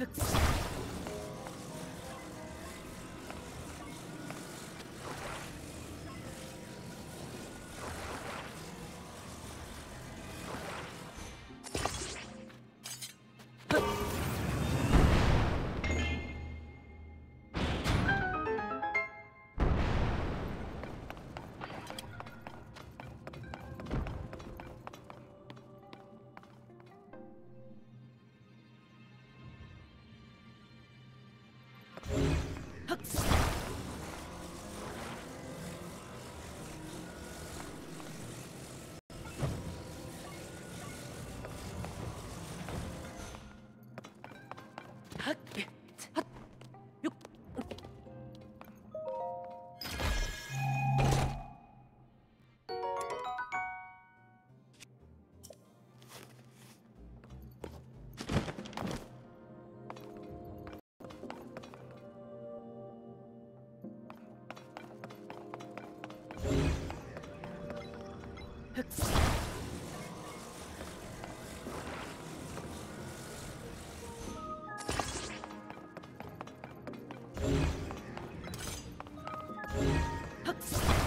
Hooks. 흑 Let's go.